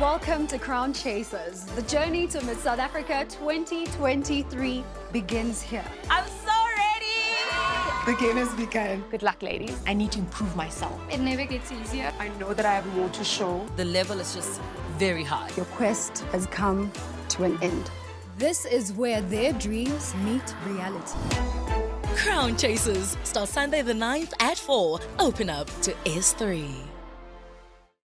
Welcome to Crown Chasers. The journey to Miss South Africa 2023 begins here. I'm so ready! The game has begun. Good luck, ladies. I need to improve myself. It never gets easier. I know that I have more to show. The level is just very high. Your quest has come to an end. This is where their dreams meet reality. Crown Chasers start Sunday the 9th at 4. Open up to S3.